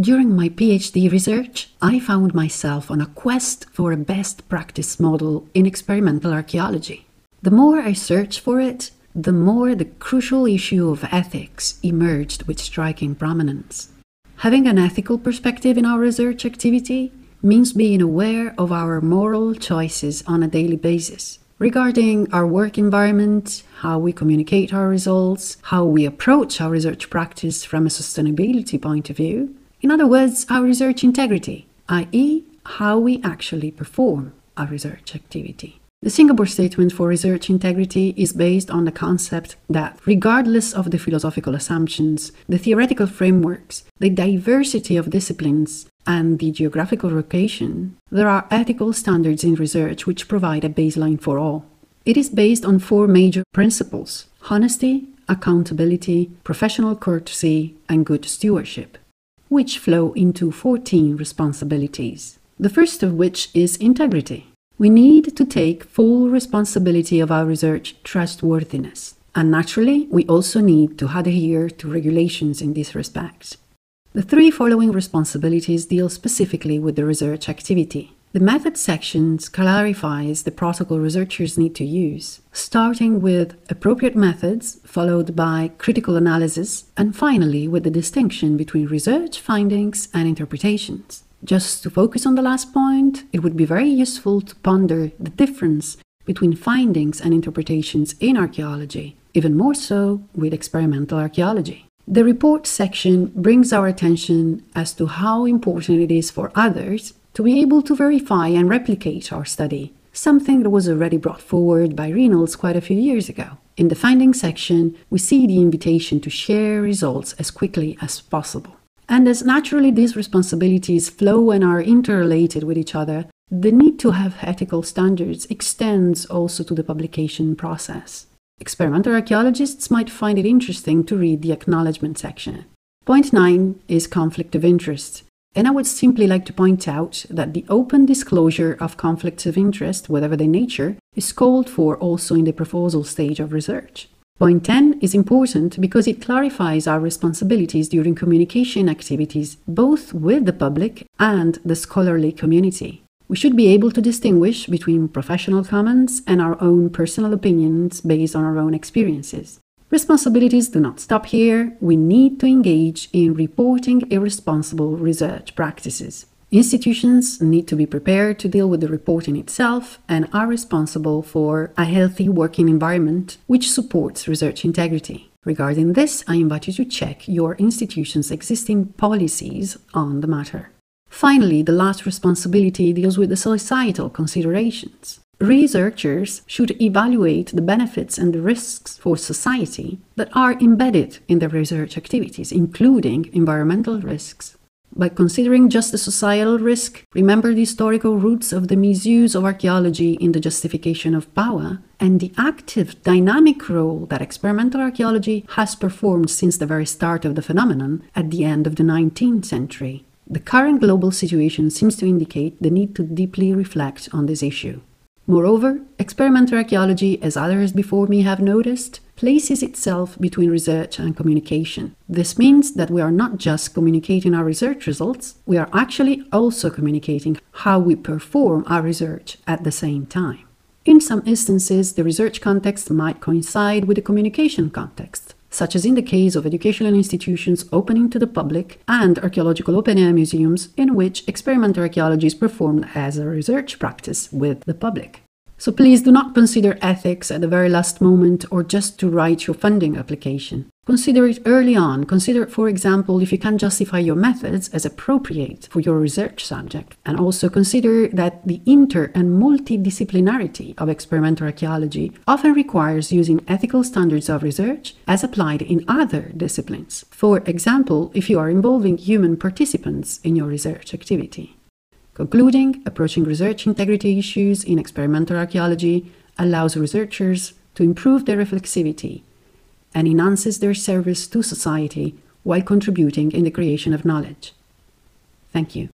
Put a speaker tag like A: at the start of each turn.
A: During my PhD research, I found myself on a quest for a best practice model in experimental archaeology. The more I searched for it, the more the crucial issue of ethics emerged with striking prominence. Having an ethical perspective in our research activity means being aware of our moral choices on a daily basis regarding our work environment, how we communicate our results, how we approach our research practice from a sustainability point of view. In other words, our research integrity, i.e., how we actually perform our research activity. The Singapore Statement for Research Integrity is based on the concept that, regardless of the philosophical assumptions, the theoretical frameworks, the diversity of disciplines, and the geographical location, there are ethical standards in research which provide a baseline for all. It is based on four major principles honesty, accountability, professional courtesy, and good stewardship, which flow into 14 responsibilities. The first of which is integrity. We need to take full responsibility of our research trustworthiness. And naturally, we also need to adhere to regulations in this respect. The three following responsibilities deal specifically with the research activity. The method sections clarifies the protocol researchers need to use, starting with appropriate methods, followed by critical analysis, and finally with the distinction between research findings and interpretations. Just to focus on the last point, it would be very useful to ponder the difference between findings and interpretations in archaeology, even more so with experimental archaeology. The report section brings our attention as to how important it is for others to be able to verify and replicate our study, something that was already brought forward by Reynolds quite a few years ago. In the findings section, we see the invitation to share results as quickly as possible. And as naturally these responsibilities flow and are interrelated with each other, the need to have ethical standards extends also to the publication process. Experimental archaeologists might find it interesting to read the acknowledgement section. Point 9 is conflict of interest, and I would simply like to point out that the open disclosure of conflicts of interest, whatever their nature, is called for also in the proposal stage of research. Point 10 is important because it clarifies our responsibilities during communication activities, both with the public and the scholarly community. We should be able to distinguish between professional comments and our own personal opinions based on our own experiences. Responsibilities do not stop here. We need to engage in reporting irresponsible research practices. Institutions need to be prepared to deal with the reporting itself and are responsible for a healthy working environment which supports research integrity. Regarding this, I invite you to check your institution's existing policies on the matter. Finally, the last responsibility deals with the societal considerations. Researchers should evaluate the benefits and the risks for society that are embedded in their research activities, including environmental risks. By considering just the societal risk, remember the historical roots of the misuse of archaeology in the justification of power and the active, dynamic role that experimental archaeology has performed since the very start of the phenomenon at the end of the 19th century. The current global situation seems to indicate the need to deeply reflect on this issue. Moreover, experimental archaeology, as others before me have noticed, places itself between research and communication. This means that we are not just communicating our research results, we are actually also communicating how we perform our research at the same time. In some instances, the research context might coincide with the communication context such as in the case of educational institutions opening to the public and archaeological open-air museums in which experimental archaeology is performed as a research practice with the public. So please do not consider ethics at the very last moment or just to write your funding application. Consider it early on. Consider, for example, if you can justify your methods as appropriate for your research subject. And also consider that the inter and multidisciplinarity of experimental archaeology often requires using ethical standards of research as applied in other disciplines. For example, if you are involving human participants in your research activity. Concluding, approaching research integrity issues in experimental archaeology allows researchers to improve their reflexivity and enhances their service to society while contributing in the creation of knowledge. Thank you.